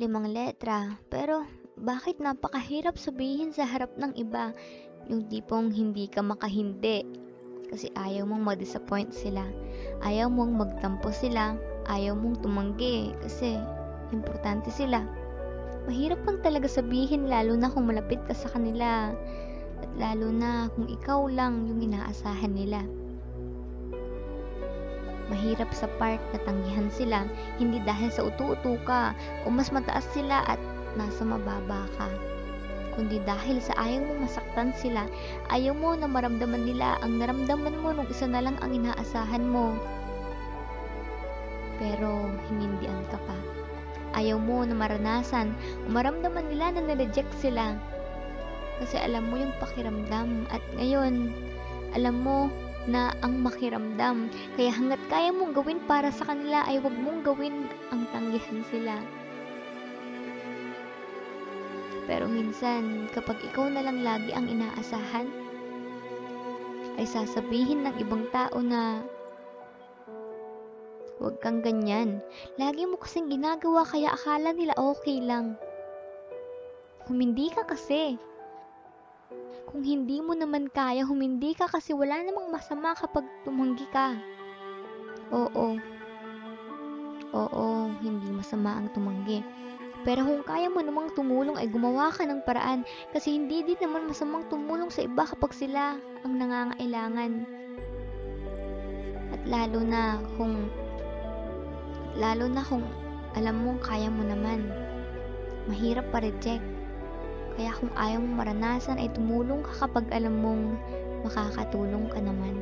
limang letra. Pero bakit napakahirap sabihin sa harap ng iba yung tipong hindi ka makahindi kasi ayaw mong ma-disappoint sila. Ayaw mong magtampo sila. Ayaw mong tumanggi kasi importante sila. Mahirap lang talaga sabihin lalo na kung malapit ka sa kanila at lalo na kung ikaw lang yung inaasahan nila. Mahirap sa part na tanggihan sila hindi dahil sa utu-utu ka o mas mataas sila at nasa mababa ka kundi dahil sa ayaw mo masaktan sila, ayaw mo na maramdaman nila ang naramdaman mo nung isa na lang ang inaasahan mo. Pero hinindihan ka pa. Ayaw mo na maranasan o maramdaman nila na na-reject sila. Kasi alam mo yung pakiramdam at ngayon, alam mo na ang makiramdam. Kaya hanggat kaya mong gawin para sa kanila ay wag mong gawin ang tanggihan sila. Pero minsan, kapag ikaw na lang lagi ang inaasahan, ay sasabihin ng ibang tao na huwag kang ganyan. Lagi mo kasing ginagawa kaya akala nila okay lang. Humindi ka kasi. Kung hindi mo naman kaya, humindi ka kasi wala namang masama kapag tumanggi ka. Oo. Oo, hindi masama ang tumanggi. Pero kung kaya mo namang tumulong ay gumawa ka ng paraan kasi hindi din naman masamang tumulong sa iba kapag sila ang nangangailangan. At lalo na kung lalo na kung alam mong kaya mo naman. Mahirap pa-reject. Kaya kung ayaw mong maranasan ay tumulong ka kapag alam mong makakatulong ka naman.